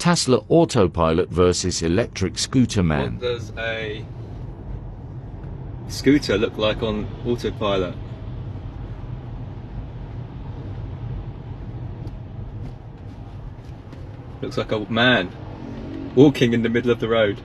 Tesla Autopilot versus Electric Scooter Man. What does a scooter look like on autopilot? Looks like a man walking in the middle of the road.